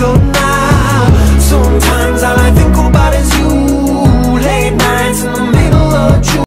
no